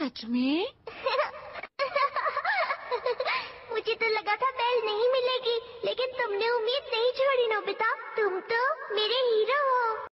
सच में? मुझे तो लगा था बेल नहीं मिलेगी, लेकिन तुमने उम्मीद नहीं छोड़ी, नोबिता। तुम तो मेरे